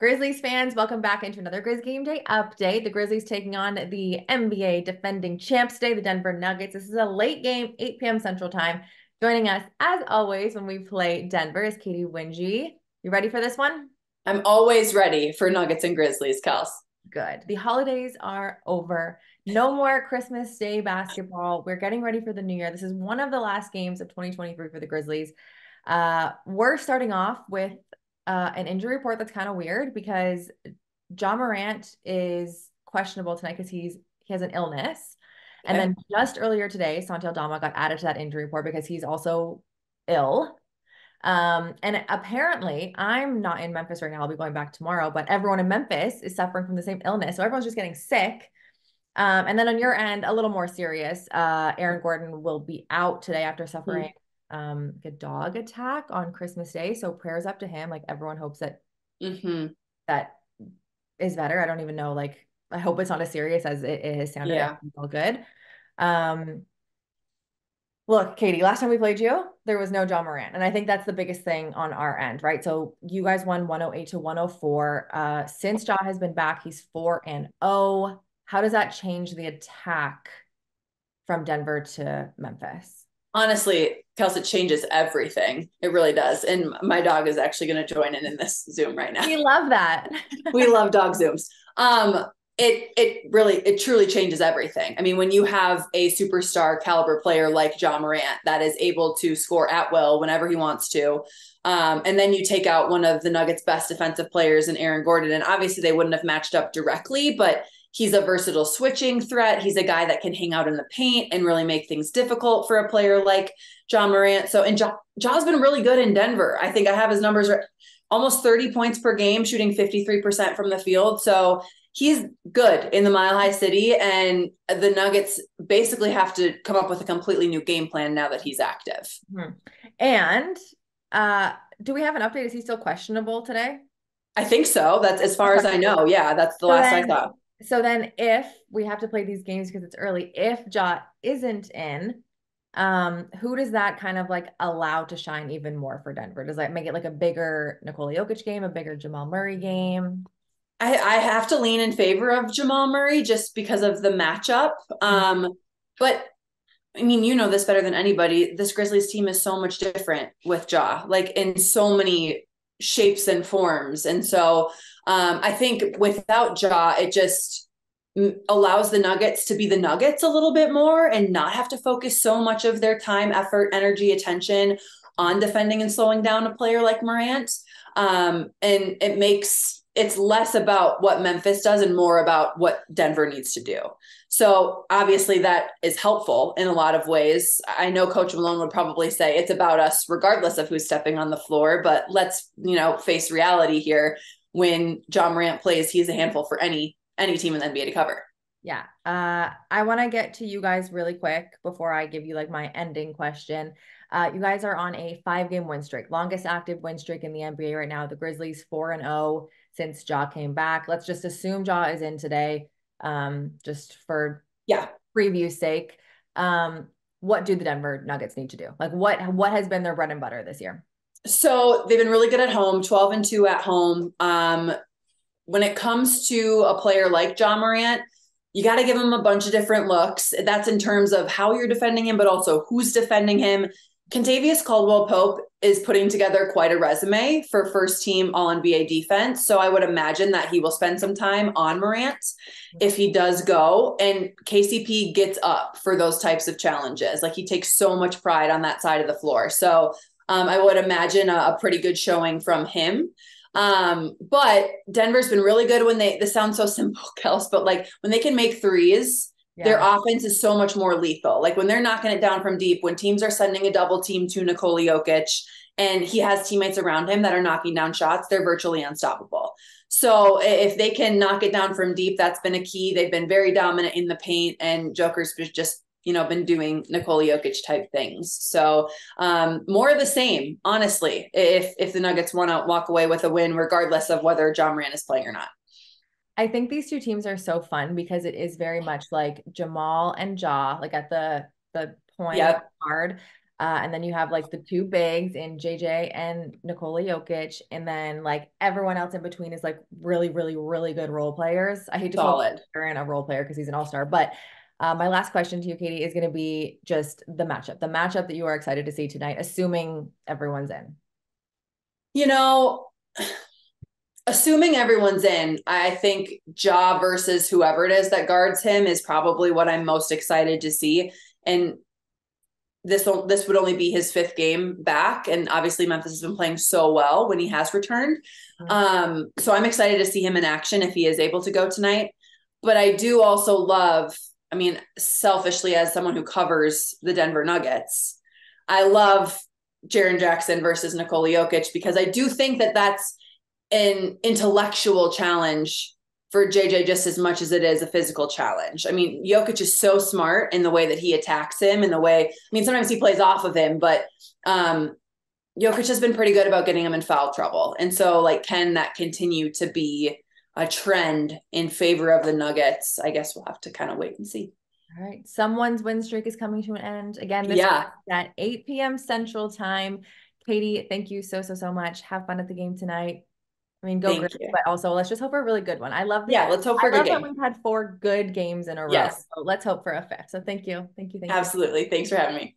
Grizzlies fans, welcome back into another Grizz Game Day update. The Grizzlies taking on the NBA defending champs today, the Denver Nuggets. This is a late game, 8 p.m. Central Time. Joining us, as always, when we play Denver is Katy Winge. You ready for this one? I'm always ready for Nuggets and Grizzlies, Kels. Good. The holidays are over. No more Christmas Day basketball. We're getting ready for the new year. This is one of the last games of 2023 for the Grizzlies. Uh, we're starting off with uh, an injury report that's kind of weird because Ja Morant is questionable tonight because he's he has an illness. Okay. And then just earlier today, Santi Aldama got added to that injury report because he's also ill. Um, and apparently, I'm not in Memphis right now. I'll be going back tomorrow, but everyone in Memphis is suffering from the same illness. So everyone's just getting sick. Um, and then on your end, a little more serious, uh, Aaron Gordon will be out today after suffering um a dog attack on Christmas Day. So prayers up to him. Like everyone hopes that mm-hmm. that is better. I don't even know. Like I hope it's not as serious as it is sounded. Yeah. All good. Um look, Katy, last time we played you, there was no Ja Morant. And I think that's the biggest thing on our end, right? So you guys won 108 to 104. Uh since Ja has been back, he's 4 and 0. How does that change the attack from Denver to Memphis? Honestly, Kelcey, it changes everything. It really does. And my dog is actually going to join in in this Zoom right now. We love that. we love dog Zooms. Um, it it really it truly changes everything. I mean, when you have a superstar caliber player like Ja Morant that is able to score at will whenever he wants to, um, and then you take out one of the Nuggets' best defensive players in Aaron Gordon, and obviously they wouldn't have matched up directly, but He's a versatile switching threat. He's a guy that can hang out in the paint and really make things difficult for a player like Ja Morant. So, and Ja, Ja's been really good in Denver. I think I have his numbers right, almost 30 points per game, shooting 53% from the field. So he's good in the Mile High City. And the Nuggets basically have to come up with a completely new game plan now that he's active. Hmm. And uh, do we have an update? Is he still questionable today? I think so. That's as far as I know. Yeah, that's the so last I thought so then if we have to play these games because it's early, if Ja isn't in, um, who does that kind of like allow to shine even more for Denver? Does that make it like a bigger Nikola Jokic game, a bigger Jamal Murray game? I, I have to lean in favor of Jamal Murray just because of the matchup. Mm-hmm. Um, but I mean, you know this better than anybody. This Grizzlies team is so much different with Ja, like in so many shapes and forms. And so um, I think without Ja, it just allows the Nuggets to be the Nuggets a little bit more and not have to focus so much of their time, effort, energy, attention on defending and slowing down a player like Morant. Um, and it makes it's less about what Memphis does and more about what Denver needs to do. So obviously that is helpful in a lot of ways. I know Coach Malone would probably say it's about us regardless of who's stepping on the floor, but let's, you know, face reality here when Ja Morant plays, he's a handful for any any team in the NBA to cover. Yeah. Uh, I want to get to you guys really quick before I give you like my ending question. Uh, you guys are on a five game win streak, longest active win streak in the NBA right now. The Grizzlies 4 and 0 since Ja came back. Let's just assume Ja is in today, um, just for yeah preview sake. Um, what do the Denver Nuggets need to do? Like what what has been their bread and butter this year? So they've been really good at home, 12 and 2 at home. Um, when it comes to a player like Ja Morant, you got to give him a bunch of different looks. That's in terms of how you're defending him, but also who's defending him. Kentavious Caldwell Pope is putting together quite a resume for first team All NBA defense. So I would imagine that he will spend some time on Morant if he does go. And KCP gets up for those types of challenges. Like he takes so much pride on that side of the floor. So um, I would imagine a, a, pretty good showing from him. Um, but Denver's been really good when they, this sounds so simple, Kels, but like when they can make threes, yeah. their offense is so much more lethal. Like when they're knocking it down from deep, when teams are sending a double team to Nikola Jokic and he has teammates around him that are knocking down shots, they're virtually unstoppable. So if they can knock it down from deep, that's been a key. They've been very dominant in the paint, and Joker's just you know, been doing Nikola Jokic type things. So um, more of the same, honestly, if if the Nuggets want to walk away with a win, regardless of whether Ja Morant is playing or not. I think these two teams are so fun because it is very much like Jamal and Ja, like at the the point yep. guard. Uh, and then you have like the two bigs in JJ and Nikola Jokic, and then like everyone else in between is like really, really, really good role players. I hate to Solid. call Aaron a role player because he's an all star, but uh, my last question to you, Katy, is going to be just the matchup, the matchup that you are excited to see tonight, assuming everyone's in. You know, assuming everyone's in, I think Ja versus whoever it is that guards him is probably what I'm most excited to see. And this this would only be his fifth game back, and obviously Memphis has been playing so well when he has returned. Mm-hmm. Um, so I'm excited to see him in action if he is able to go tonight. But I do also love, I mean, selfishly as someone who covers the Denver Nuggets, I love Jaren Jackson versus Nikola Jokic because I do think that that's an intellectual challenge for JJ just as much as it is a physical challenge. I mean, Jokic is so smart in the way that he attacks him, in the way, I mean, sometimes he plays off of him, but um, Jokic has been pretty good about getting him in foul trouble. And so, like, can that continue to be a trend in favor of the Nuggets? I guess we'll have to kind of wait and see. All right. Someone's win streak is coming to an end. Again, this yeah. at 8 p.m. Central Time. Katy, thank you so, so, so much. Have fun at the game tonight. I mean, go great, but also let's just hope for a really good one. I love. The, yeah, let's hope for I a good game. we've had four good games in a row. Yes. So let's hope for a fifth. So thank you, thank you, thank you. Absolutely. Thanks for having me.